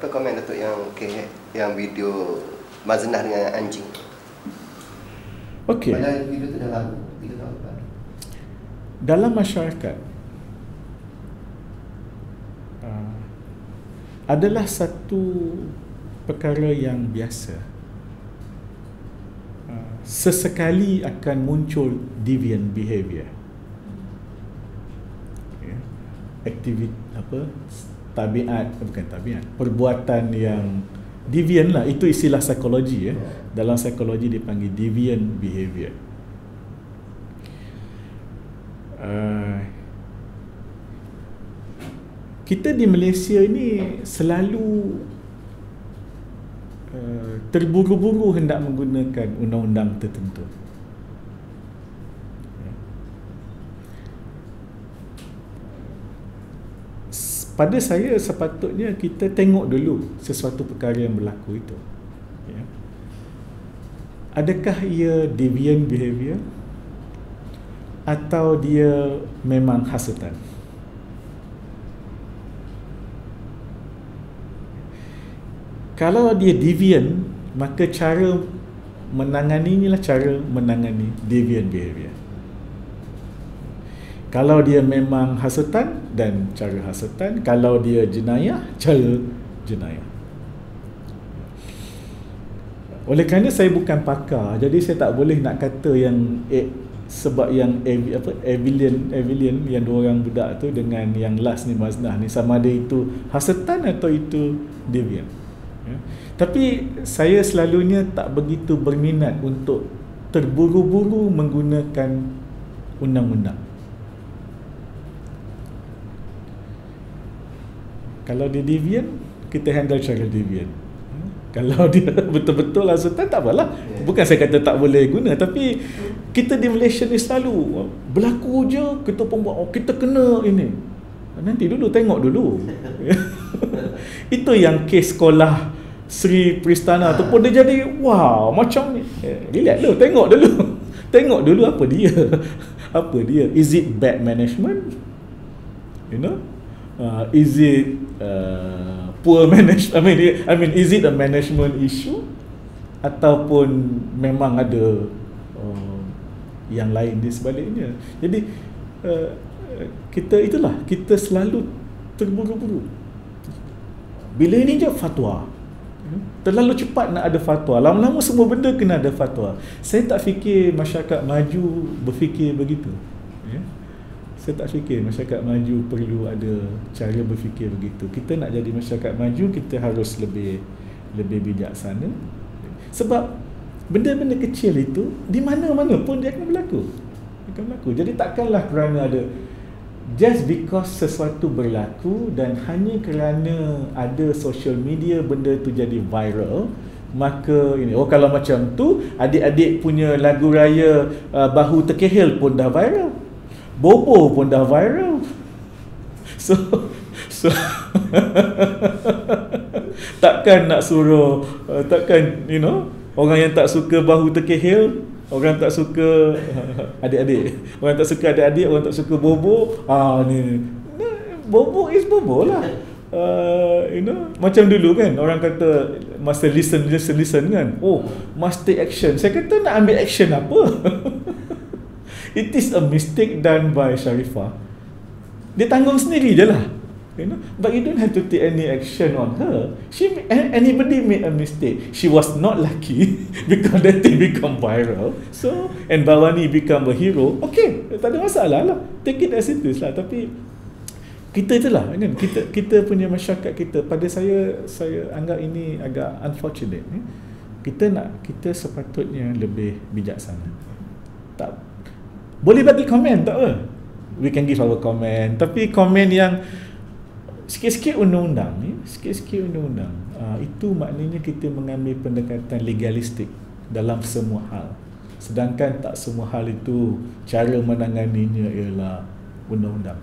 Apa komen Datuk yang okay, yang video Maznah dengan anjing? Okey. Padahal video tu dah lama, 3 tahun lepas. Dalam masyarakat uh, adalah satu perkara yang biasa. Uh, sesekali akan muncul deviant behavior. Okay. Aktiviti apa? Tabiat bukan tabiat, perbuatan yang deviant lah itu istilah psikologi ya. Dalam psikologi dipanggil deviant behavior. Uh, kita di Malaysia ini selalu uh, terburu-buru hendak menggunakan undang-undang tertentu. Pada saya sepatutnya kita tengok dulu sesuatu perkara yang berlaku itu. Ya. Adakah ia deviant behavior atau dia memang hasutan? Kalau dia deviant, maka cara menangani inilah cara menangani deviant behavior. Kalau dia memang hasutan dan cara hasutan, kalau dia jenayah, cara jenayah. Oleh kerana saya bukan pakar, jadi saya tak boleh nak kata yang eh, sebab yang apa Evelyn Evelyn yang dua orang budak tu dengan yang last ni Maznah ni sama ada itu hasutan atau itu deviant. Ya. Tapi saya selalunya tak begitu berminat untuk terburu-buru menggunakan undang-undang. Kalau dia deviant, kita handle cara deviant. Hmm? Kalau dia betul-betul hasutan tak apalah. Bukan saya kata tak boleh guna tapi kita di Malaysia ni selalu berlaku je kita pun buat oh, kita kena ini. Nanti dulu tengok dulu. Itu yang kes sekolah Sri Pristana tu pun dia jadi wow macam ni. Eh, relax dulu tengok dulu. tengok dulu apa dia. apa dia? Is it bad management? You know? Uh, is it uh, poor management? I mean, I mean, is it a management issue ataupun memang ada uh, yang lain di sebaliknya? Jadi uh, kita itulah kita selalu terburu-buru. Bila ini je fatwa. Terlalu cepat nak ada fatwa. Lama-lama semua benda kena ada fatwa. Saya tak fikir masyarakat maju berfikir begitu. Ya. Saya tak fikir masyarakat maju perlu ada cara berfikir begitu. Kita nak jadi masyarakat maju, kita harus lebih lebih bijaksana. Sebab benda-benda kecil itu di mana-mana pun dia akan berlaku. Dia akan berlaku. Jadi takkanlah kerana ada just because sesuatu berlaku dan hanya kerana ada social media benda tu jadi viral, maka ini oh kalau macam tu adik-adik punya lagu raya uh, bahu terkehil pun dah viral Bobo pun dah viral. So so takkan nak suruh uh, takkan you know orang yang tak suka bahu terkehil orang tak suka adik-adik. Orang tak suka adik-adik orang tak suka bobo ah ni bobo is bobo lah. Uh, you know macam dulu kan orang kata masa listen listen listen kan? Oh must take action. Saya kata nak ambil action apa It is a mistake done by Sharifah. Dia tanggung sendiri je lah. You know? But you don't have to take any action on her. She anybody made a mistake. She was not lucky because that thing become viral. So and Bawani become a hero. Okay, tak ada masalah lah. Take it as it is lah. Tapi kita itulah kan kita kita punya masyarakat kita pada saya saya anggap ini agak unfortunate eh? kita nak kita sepatutnya lebih bijaksana tak boleh bagi komen tak apa. We can give our comment. Tapi komen yang sikit-sikit undang-undang ni sikit-sikit undang-undang uh, itu maknanya kita mengambil pendekatan legalistik dalam semua hal. Sedangkan tak semua hal itu cara menanganinya ialah undang-undang